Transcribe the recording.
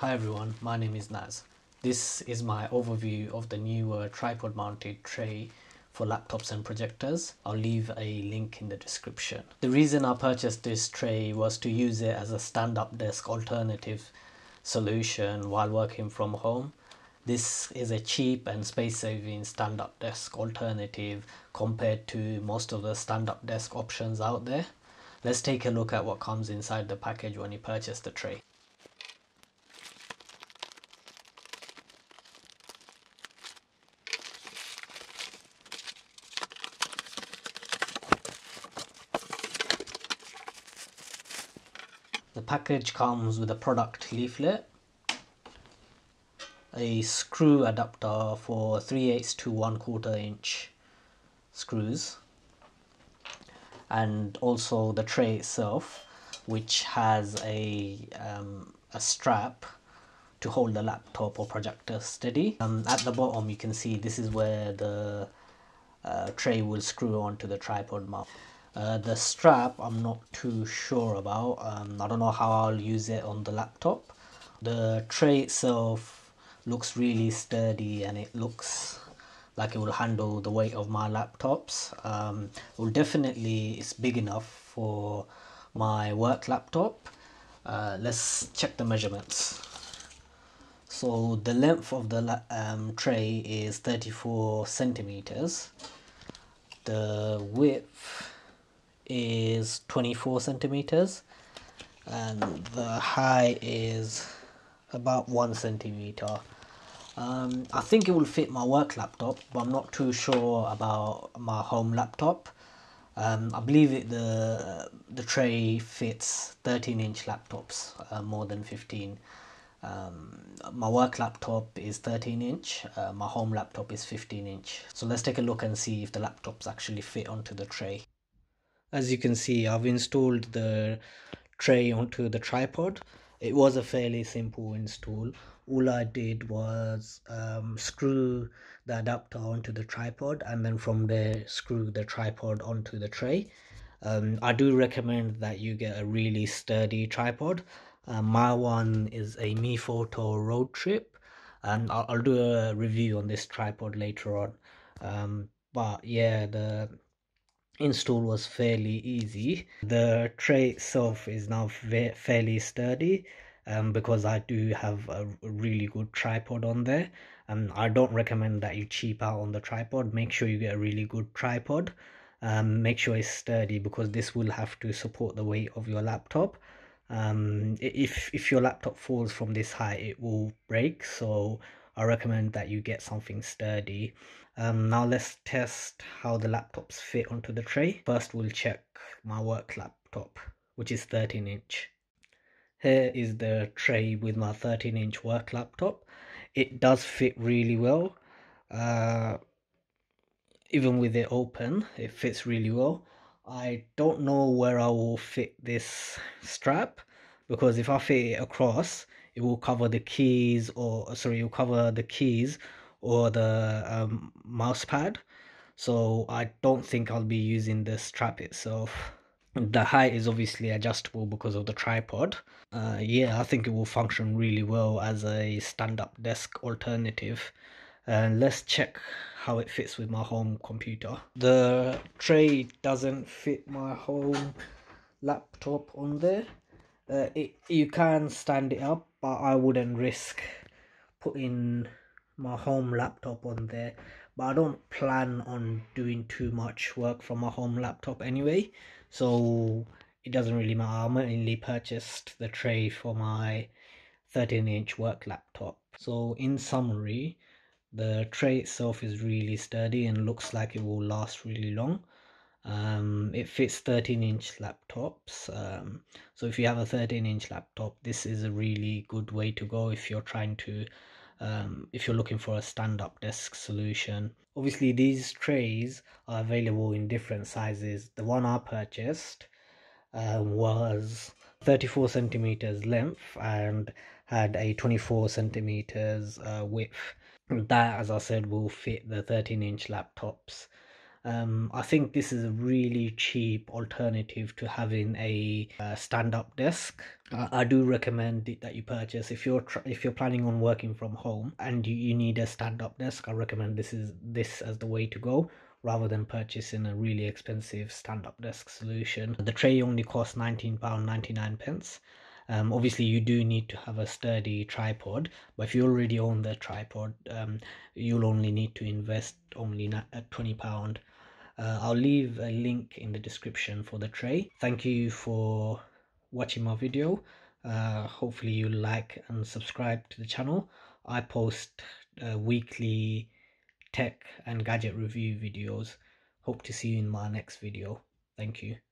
Hi everyone, my name is Naz. This is my overview of the Neewer uh, tripod mounted tray for laptops and projectors. I'll leave a link in the description. The reason I purchased this tray was to use it as a stand-up desk alternative solution while working from home. This is a cheap and space-saving stand-up desk alternative compared to most of the stand-up desk options out there. Let's take a look at what comes inside the package when you purchase the tray. Package comes with a product leaflet, a screw adapter for 3 8 to 1 quarter inch screws, and also the tray itself, which has a, um, a strap to hold the laptop or projector steady. Um, at the bottom you can see this is where the uh, tray will screw onto the tripod mount. Uh, the strap I'm not too sure about. Um, I don't know how I'll use it on the laptop. The tray itself looks really sturdy and it looks like it will handle the weight of my laptops. Um, will definitely, it's big enough for my work laptop. Uh, let's check the measurements. So the length of the um, tray is 34 centimeters. The width is 24 centimeters and the height is about one centimeter. Um, I think it will fit my work laptop but I'm not too sure about my home laptop. Um, I believe it, the the tray fits 13 inch laptops uh, more than 15 um, my work laptop is 13 inch uh, my home laptop is 15 inch. So let's take a look and see if the laptops actually fit onto the tray as you can see I've installed the tray onto the tripod. It was a fairly simple install. All I did was um, screw the adapter onto the tripod and then from there screw the tripod onto the tray. Um, I do recommend that you get a really sturdy tripod. Uh, my one is a MeFOTO RoadTrip and I'll, I'll, do a review on this tripod later on. Um, but yeah the install was fairly easy. The tray itself is now fairly sturdy um, because I do have a really good tripod on there. And I don't recommend that you cheap out on the tripod. Make sure you get a really good tripod. Um, make sure it's sturdy because this will have to support the weight of your laptop. Um, if if your laptop falls from this height it will break. So I recommend that you get something sturdy um, now let's test how the laptops fit onto the tray. First we'll check my work laptop, which is 13 inch. Here is the tray with my 13 inch work laptop. It does fit really well. Uh, even with it open, it fits really well. I don't know where I will fit this strap because if I fit it across, it will cover the keys or sorry, it will cover the keys or the um, mouse pad. So I don't think I'll be using the strap itself. The height is obviously adjustable because of the tripod. Uh, yeah I think it will function really well as a stand-up desk alternative. And let's check how it fits with my home computer. The tray doesn't fit my home laptop on there uh, it, you can stand it up but I wouldn't risk putting my home laptop on there. But I don't plan on doing too much work from my home laptop anyway so it doesn't really matter. I mainly purchased the tray for my 13 inch work laptop. So in summary the tray itself is really sturdy and looks like it will last really long um, it fits 13 inch laptops um, so if you have a 13 inch laptop this is a really good way to go if you're trying to um, if you're looking for a stand-up desk solution. Obviously these trays are available in different sizes. The one i purchased uh, was 34 centimeters length and had a 24 centimeters uh, width. That as i said will fit the 13 inch laptops um, I think this is a really cheap alternative to having a uh, stand-up desk. I, I, do recommend that you purchase if you're if you're planning on working from home and you, you need a stand-up desk. I recommend this is this as the way to go rather than purchasing a really expensive stand-up desk solution. The tray only costs £19.99 pence. Um, obviously you do need to have a sturdy tripod but if you already own the tripod um, you'll only need to invest only at 20 pound uh, I'll leave a link in the description for the tray. Thank you for watching my video. Uh, hopefully you like and subscribe to the channel. I post uh, weekly tech and gadget review videos. Hope to see you in my next video. Thank you